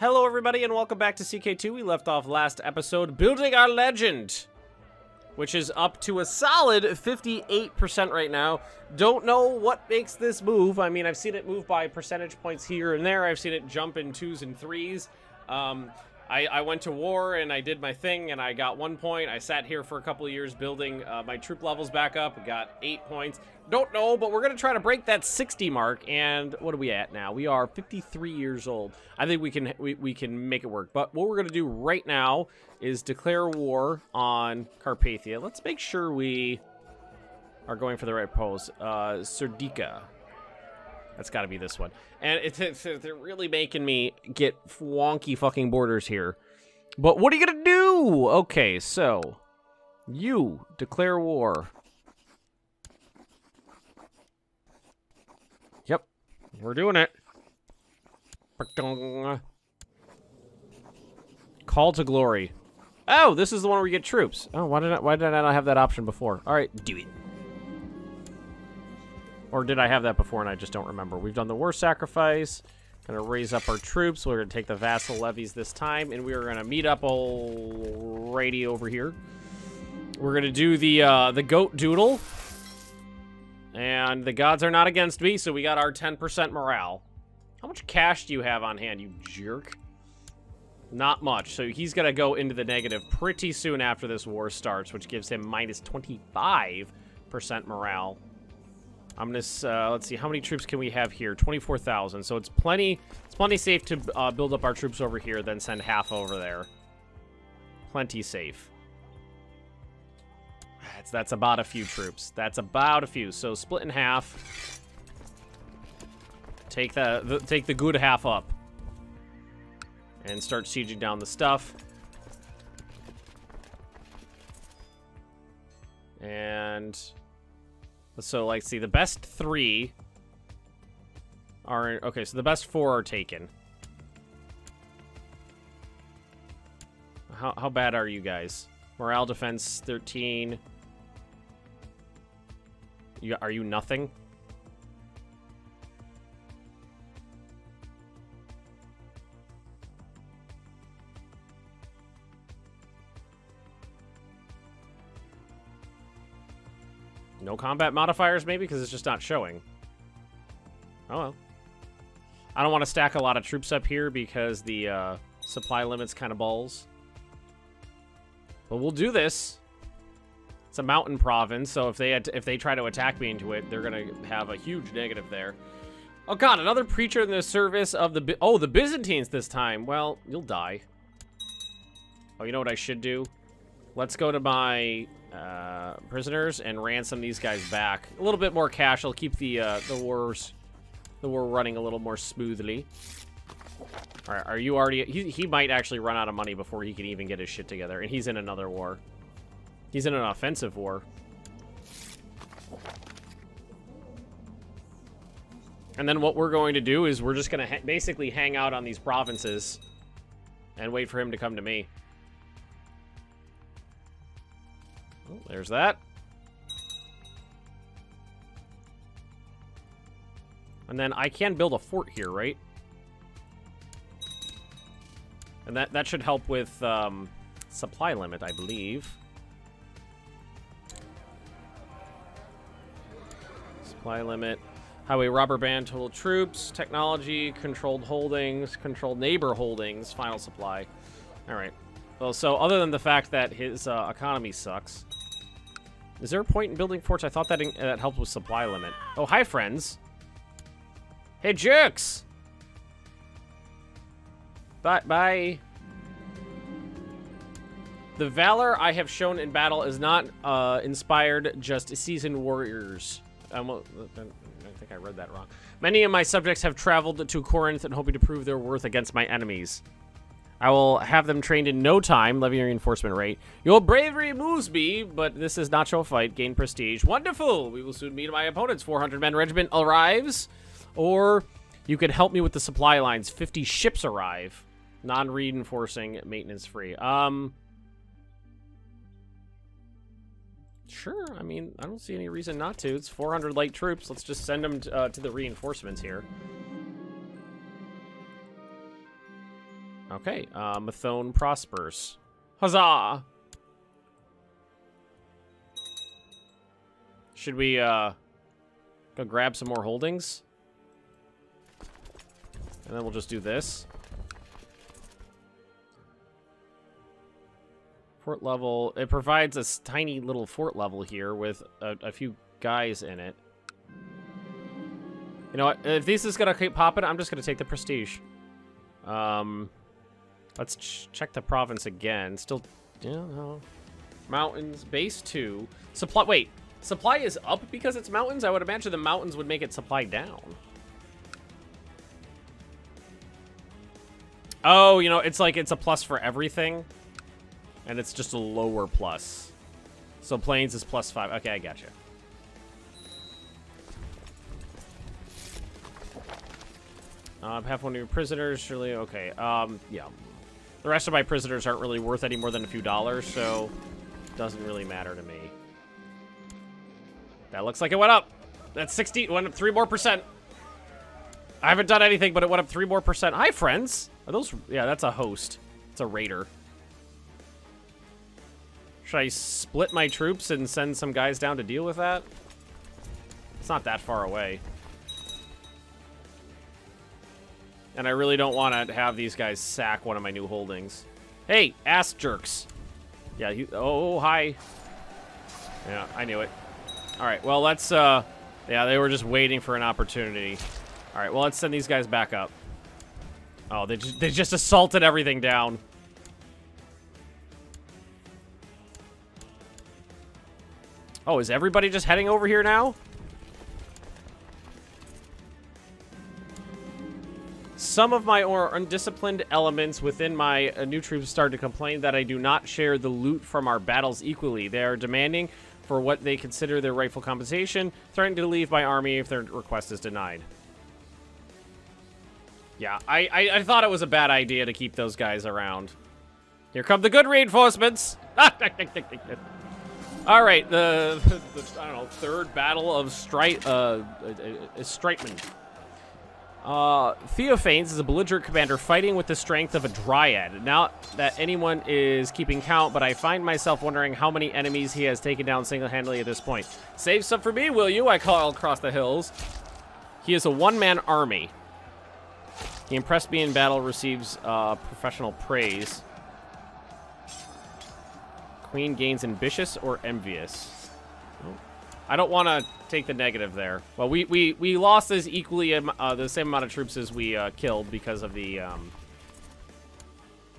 Hello, everybody, and welcome back to CK2. We left off last episode building our legend, which is up to a solid 58% right now. Don't know what makes this move. I mean, I've seen it move by percentage points here and there. I've seen it jump in twos and threes. Um, I, I, went to war and I did my thing and I got one point. I sat here for a couple of years building uh, my troop levels back up. Got eight points. Don't know, but we're going to try to break that 60 mark. And what are we at now? We are 53 years old. I think we can we, we can make it work. But what we're going to do right now is declare war on Carpathia. Let's make sure we are going for the right pose. Uh, Serdica. That's got to be this one. And it's, it's, they're really making me get wonky fucking borders here. But what are you to do? Okay, so you declare war. Yep, we're doing it. Call to glory. Oh, this is the one where you get troops. Oh, why did I, why did I not have that option before? All right, do it. Or did I have that before and I just don't remember? We've done the war sacrifice. Gonna raise up our troops. We're gonna take the vassal levies this time, and we are gonna meet up alrighty over here. We're gonna do the uh, the goat doodle. And the gods are not against me, so we got our 10% morale. How much cash do you have on hand, you jerk? Not much, so he's gonna go into the negative pretty soon after this war starts, which gives him minus 25% morale. I'm gonna uh, let's see how many troops can we have here? 24,000. So it's plenty. It's plenty safe to uh, build up our troops over here, then send half over there. Plenty safe. That's that's about a few troops. That's about a few. So split in half. Take the, the take the good half up. And start sieging down the stuff. And so, like, see, the best three are... Okay, so the best four are taken. How, how bad are you guys? Morale defense 13. You, are you nothing? No combat modifiers, maybe? Because it's just not showing. Oh, well. I don't want to stack a lot of troops up here because the uh, supply limit's kind of balls. But we'll do this. It's a mountain province, so if they if they try to attack me into it, they're gonna have a huge negative there. Oh god, another preacher in the service of the... Oh, the Byzantines this time. Well, you'll die. Oh, you know what I should do? Let's go to my uh, prisoners and ransom these guys back. A little bit more cash. I'll keep the uh, the wars the war running a little more smoothly. All right, are you already? He he might actually run out of money before he can even get his shit together, and he's in another war. He's in an offensive war. And then what we're going to do is we're just going to ha basically hang out on these provinces and wait for him to come to me. There's that. And then I can build a fort here, right? And that, that should help with um, supply limit, I believe. Supply limit. Highway robber band, total troops, technology, controlled holdings, controlled neighbor holdings, final supply. All right. Well, so other than the fact that his uh, economy sucks, is there a point in building forts? I thought that that helped with supply limit. Oh, hi, friends. Hey, jerks! Bye, bye. The valor I have shown in battle is not uh, inspired just seasoned warriors. I think I read that wrong. Many of my subjects have traveled to Corinth and hoping to prove their worth against my enemies. I will have them trained in no time, levying reinforcement rate. Your bravery moves me, but this is not your fight. Gain prestige. Wonderful! We will soon meet my opponents. 400-men regiment arrives. Or you could help me with the supply lines. 50 ships arrive. Non-reinforcing, maintenance-free. Um... Sure, I mean, I don't see any reason not to. It's 400 light troops. Let's just send them uh, to the reinforcements here. Okay, uh, Methone prospers. Huzzah! Should we, uh, go grab some more holdings? And then we'll just do this. Fort level. It provides a tiny little fort level here with a, a few guys in it. You know what? If this is going to keep popping, I'm just going to take the prestige. Um, let's ch check the province again. Still, yeah, no. Mountains, base two. Supply, wait. Supply is up because it's mountains? I would imagine the mountains would make it supply down. Oh, you know, it's like it's a plus for everything. And it's just a lower plus. So plains is plus five. Okay, I got you. Uh, half one of your prisoners, surely. Okay, um, yeah. The rest of my prisoners aren't really worth any more than a few dollars, so it doesn't really matter to me. That looks like it went up. That's 60, went up three more percent. I haven't done anything, but it went up three more percent. Hi, friends. Are those, yeah, that's a host. It's a raider. Should I split my troops and send some guys down to deal with that? It's not that far away. And I really don't want to have these guys sack one of my new holdings. Hey, ass jerks. Yeah, oh, hi. Yeah, I knew it. All right, well, let's, uh, yeah, they were just waiting for an opportunity. All right, well, let's send these guys back up. Oh, they just, they just assaulted everything down. Oh, is everybody just heading over here now? Some of my or undisciplined elements within my uh, new troops started to complain that I do not share the loot from our battles equally. They are demanding for what they consider their rightful compensation, threatening to leave my army if their request is denied. Yeah, I, I, I thought it was a bad idea to keep those guys around. Here come the good reinforcements! All right, the, the, I don't know third battle of Strite uh, uh, uh Striteman. Uh, Theophanes is a belligerent commander fighting with the strength of a dryad. Not that anyone is keeping count, but I find myself wondering how many enemies he has taken down single-handedly at this point. Save some for me, will you? I call across the hills. He is a one-man army. He impressed me in battle, receives uh, professional praise. Queen gains ambitious or envious. I don't want to take the negative there. Well, we, we, we lost as equally uh, the same amount of troops as we uh, killed because of the... Um,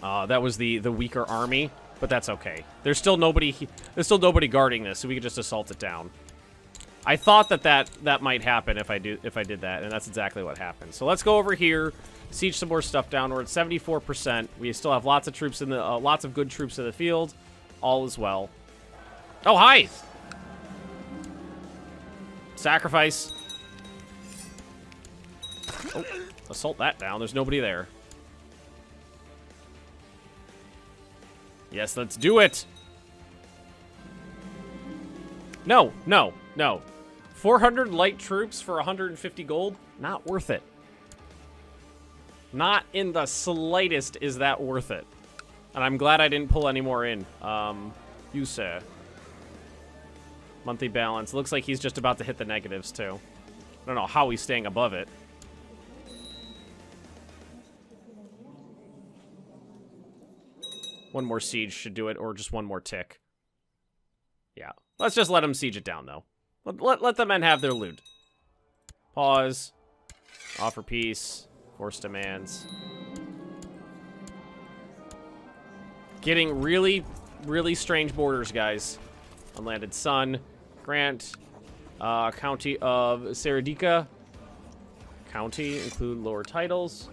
uh, that was the, the weaker army, but that's okay. There's still nobody there's still nobody guarding this, so we could just assault it down. I thought that, that that might happen if I do if I did that, and that's exactly what happened. So let's go over here, siege some more stuff down. We're at 74%. We still have lots of troops in the uh, lots of good troops in the field. All is well. Oh, hi! Sacrifice. Oh, assault that down. There's nobody there. Yes, let's do it. No, no, no. 400 light troops for 150 gold? Not worth it. Not in the slightest is that worth it. And I'm glad I didn't pull any more in. Um, you, sir. Monthly balance. Looks like he's just about to hit the negatives, too. I don't know how he's staying above it. One more siege should do it, or just one more tick. Yeah. Let's just let him siege it down, though. Let, let, let the men have their loot. Pause. Offer peace. Force demands. Getting really, really strange borders, guys. Unlanded Son. Grant, uh, County of Serdica. County include lower titles.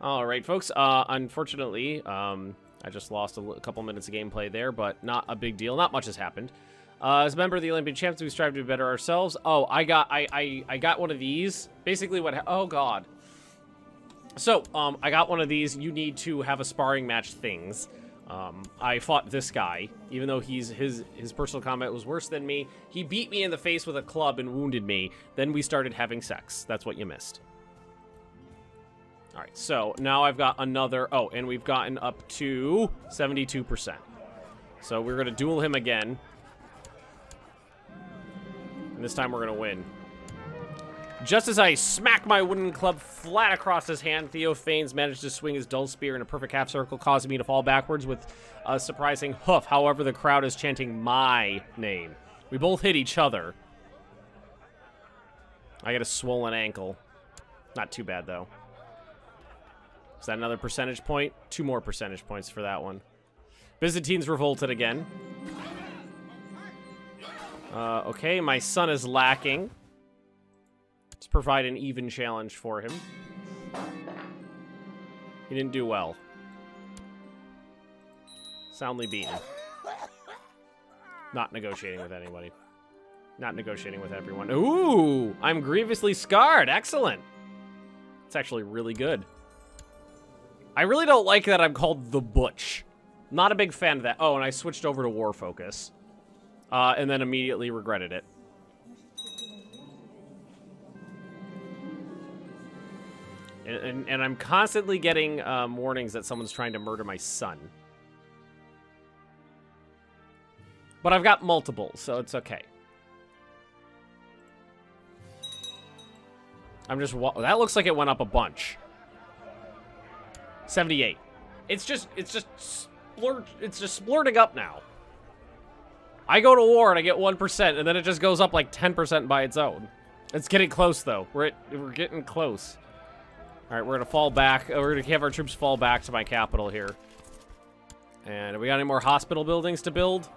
All right, folks. Uh, unfortunately, um, I just lost a couple minutes of gameplay there, but not a big deal. Not much has happened. Uh, as a member of the Olympian champs, we strive to be better ourselves. Oh, I got, I, I, I got one of these. Basically, what? Oh God. So, um, I got one of these. You need to have a sparring match things. Um, I fought this guy, even though he's his his personal combat was worse than me. He beat me in the face with a club and wounded me. Then we started having sex. That's what you missed. All right, so now I've got another... Oh, and we've gotten up to 72%. So we're going to duel him again. And this time we're going to win. Just as I smack my wooden club flat across his hand, Theo Theophanes managed to swing his dull spear in a perfect half circle, causing me to fall backwards with a surprising hoof. However, the crowd is chanting my name. We both hit each other. I got a swollen ankle. Not too bad, though. Is that another percentage point? Two more percentage points for that one. Byzantines revolted again. Uh, okay, my son is lacking. Provide an even challenge for him. He didn't do well. Soundly beaten. Not negotiating with anybody. Not negotiating with everyone. Ooh, I'm grievously scarred. Excellent. It's actually really good. I really don't like that I'm called the Butch. Not a big fan of that. Oh, and I switched over to War Focus. Uh, and then immediately regretted it. And, and, and I'm constantly getting um, warnings that someone's trying to murder my son. But I've got multiple, so it's okay. I'm just... That looks like it went up a bunch. 78. It's just... It's just... Splurt, it's just splurting up now. I go to war and I get 1%, and then it just goes up like 10% by its own. It's getting close, though. We're, at, we're getting close. All right, we're to fall back. Uh, we're going to have our troops fall back to my capital here. And we got any more hospital buildings to build?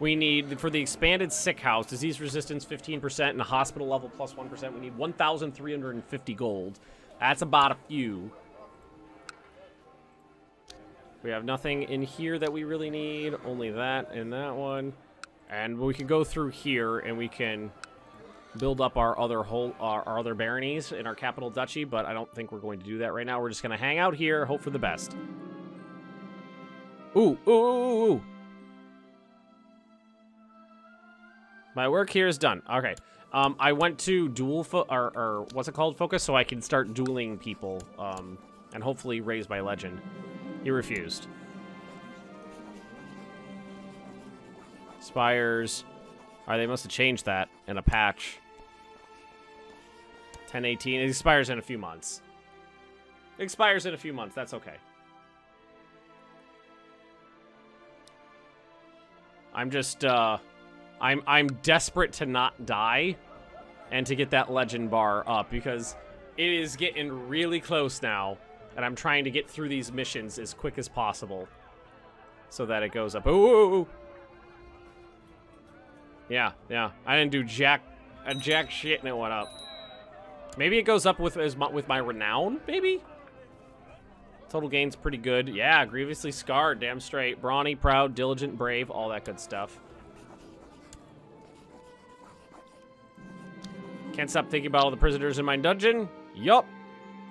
We need, for the expanded sick house, disease resistance 15% and a hospital level plus 1, we need 1,350 gold. That's about a few. We have nothing in here that we really need, only that and that one. And we can go through here and we can build up our other whole our, our other baronies in our capital duchy, but I don't think we're going to do that right now. We're just going to hang out here, hope for the best. Ooh, ooh, ooh, ooh. My work here is done. Okay. Um, I went to duel fo or, or what's it called? Focus, so I can start dueling people, um, and hopefully raise my legend. He refused. Spires. Alright, they must have changed that in a patch. 1018. It expires in a few months. It expires in a few months. That's okay. I'm just, uh... I'm, I'm desperate to not die and to get that legend bar up because it is getting really close now and I'm trying to get through these missions as quick as possible so that it goes up. Ooh! Yeah, yeah. I didn't do jack, a jack shit and it went up. Maybe it goes up with as my, with my renown, maybe? Total gain's pretty good. Yeah, grievously scarred, damn straight. Brawny, proud, diligent, brave, all that good stuff. Can't stop thinking about all the prisoners in my dungeon. Yup.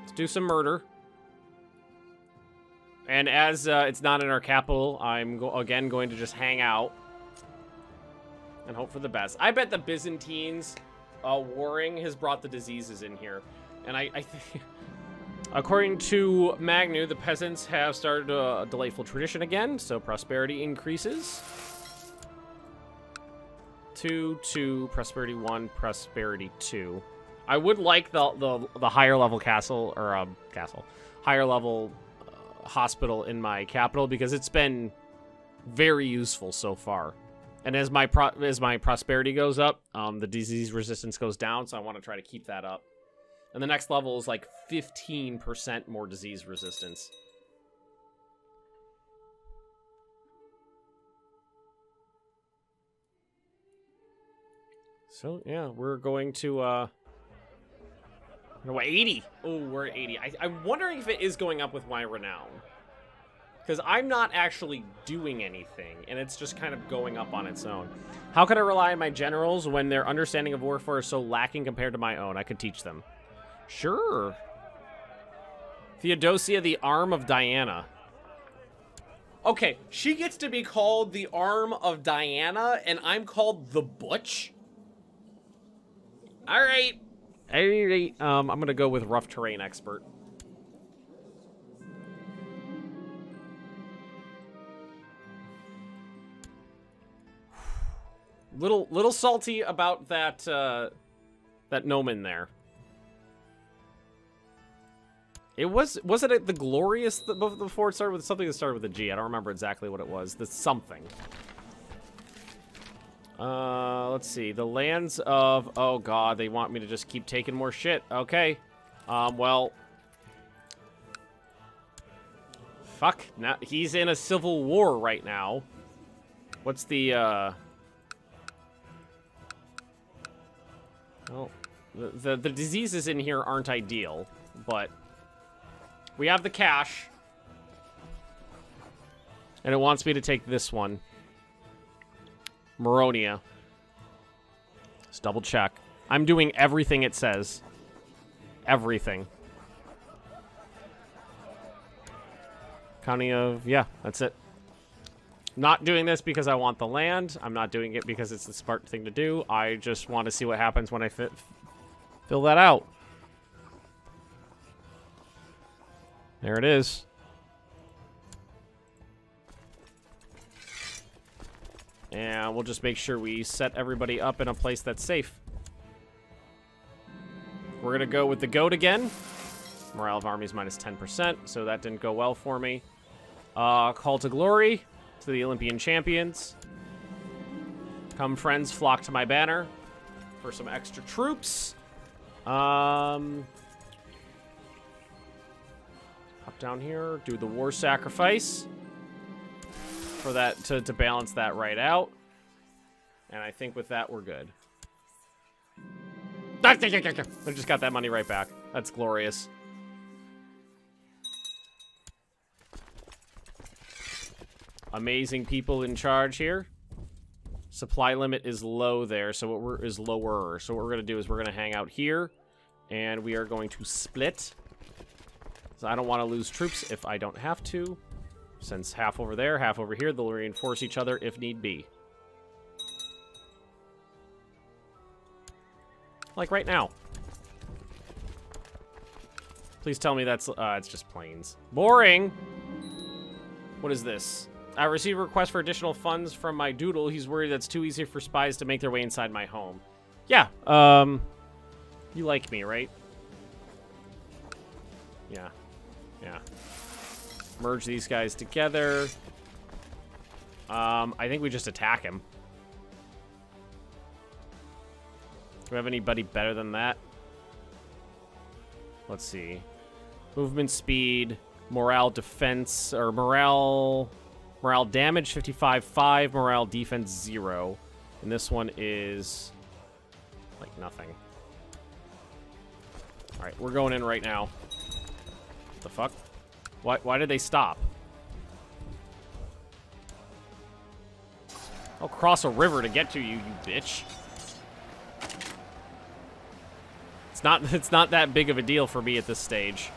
Let's do some murder. And as uh, it's not in our capital, I'm go again going to just hang out. And hope for the best. I bet the Byzantines uh, warring has brought the diseases in here. And I, I think... According to Magnu, the peasants have started a delightful tradition again, so prosperity increases. 2, 2, Prosperity 1, Prosperity 2. I would like the the, the higher level castle, or um, castle, higher level uh, hospital in my capital because it's been very useful so far. And as my as my prosperity goes up, um, the disease resistance goes down, so I want to try to keep that up. And the next level is like 15% more disease resistance. So, yeah, we're going to, uh... No, 80! Oh, we're at 80. I, I'm wondering if it is going up with my renown. Because I'm not actually doing anything, and it's just kind of going up on its own. How could I rely on my generals when their understanding of warfare is so lacking compared to my own? I could teach them. Sure. Theodosia, the arm of Diana. Okay, she gets to be called the arm of Diana, and I'm called the Butch? All right. All right. Um, I'm gonna go with rough terrain expert. Little little salty about that uh, that Nomen there. It was was it the glorious before it started with something that started with a G. I don't remember exactly what it was. The something. Uh, let's see. The lands of oh god, they want me to just keep taking more shit. Okay. Um, well, fuck. Now he's in a civil war right now. What's the uh? Well, the, the the diseases in here aren't ideal, but we have the cash. And it wants me to take this one. Moronia. Let's double check. I'm doing everything it says. Everything. County of... Yeah, that's it. Not doing this because I want the land. I'm not doing it because it's the smart thing to do. I just want to see what happens when I fit, fill that out. There it is. And we'll just make sure we set everybody up in a place that's safe. We're going to go with the goat again. Morale of armies minus 10%, so that didn't go well for me. Uh, call to glory to the Olympian champions. Come friends, flock to my banner for some extra troops. Um, hop down here, do the war sacrifice for that to, to balance that right out. And I think with that, we're good. I just got that money right back. That's glorious. Amazing people in charge here. Supply limit is low there, so what we're is lower. So what we're gonna do is we're gonna hang out here, and we are going to split. So I don't want to lose troops if I don't have to. Since half over there, half over here, they'll reinforce each other if need be. Like right now. Please tell me that's, uh, it's just plains. Boring! What is this? I received a request for additional funds from my doodle. He's worried that's too easy for spies to make their way inside my home. Yeah, um, you like me, right? Yeah, yeah. Merge these guys together. Um, I think we just attack him. Do we have anybody better than that? Let's see. Movement speed, morale defense, or morale... Morale damage 55, 5. morale defense 0. And this one is like nothing. Alright, we're going in right now. What the fuck? Why, why did they stop? I'll cross a river to get to you, you bitch. It's not, it's not that big of a deal for me at this stage.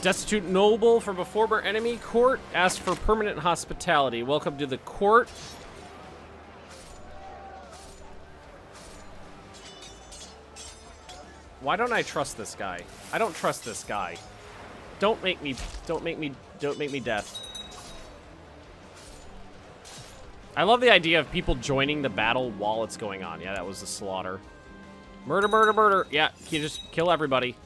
Destitute noble from a former enemy court asked for permanent hospitality. Welcome to the court. Why don't I trust this guy? I don't trust this guy. Don't make me, don't make me, don't make me death. I love the idea of people joining the battle while it's going on. Yeah, that was the slaughter. Murder, murder, murder. Yeah, you just kill everybody.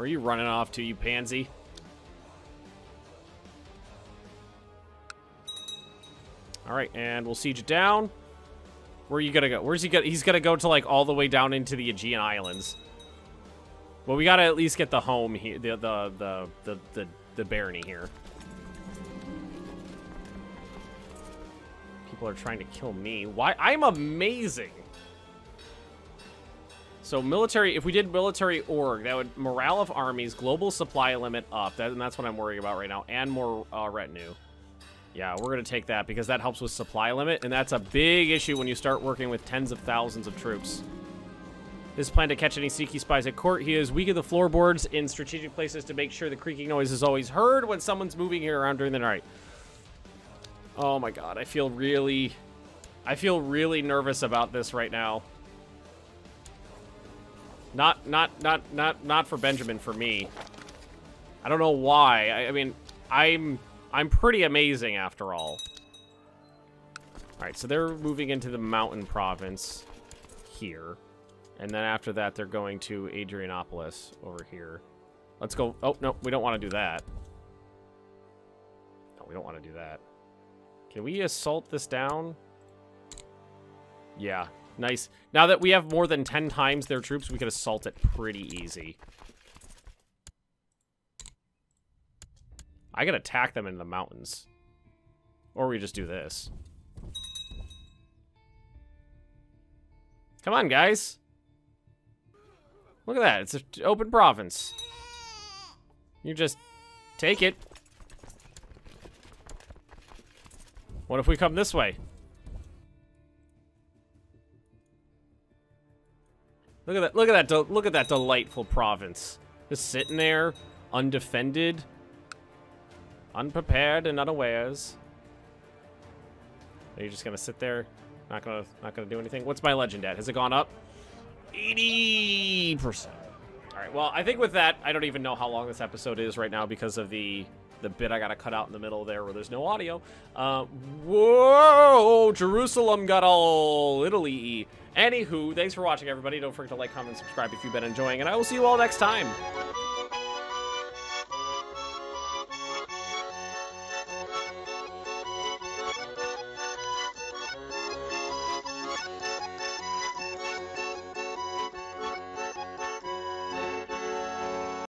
Where are you running off to, you pansy? All right, and we'll siege it down. Where are you gonna go? Where's he gonna? He's gonna go to like all the way down into the Aegean Islands. Well, we gotta at least get the home here, the the the the the, the barony here. People are trying to kill me. Why? I'm amazing. So military, if we did military org, that would morale of armies, global supply limit up, that, and that's what I'm worrying about right now, and more uh, retinue. Yeah, we're going to take that because that helps with supply limit, and that's a big issue when you start working with tens of thousands of troops. This plan to catch any Seeky spies at court. He has weakened the floorboards in strategic places to make sure the creaking noise is always heard when someone's moving here around during the night. Oh my god, I feel really... I feel really nervous about this right now. Not, not, not, not, not for Benjamin, for me. I don't know why. I, I mean, I'm I'm pretty amazing after all. All right, so they're moving into the mountain province here. And then after that, they're going to Adrianopolis over here. Let's go. Oh, no, we don't want to do that. No, we don't want to do that. Can we assault this down? Yeah, nice. Now that we have more than 10 times their troops, we can assault it pretty easy. I could attack them in the mountains. Or we just do this. Come on, guys. Look at that. It's an open province. You just take it. What if we come this way? Look at that. Look at that. Look at that delightful province. Just sitting there, undefended, unprepared and unawares. Are you just gonna sit there? Not gonna not gonna do anything? What's my legend at? Has it gone up? 80%. Alright, well, I think with that, I don't even know how long this episode is right now because of the the bit I gotta cut out in the middle there where there's no audio. Uh, whoa! Jerusalem got all Italy. Anywho, thanks for watching, everybody. Don't forget to like, comment, subscribe if you've been enjoying, and I will see you all next time.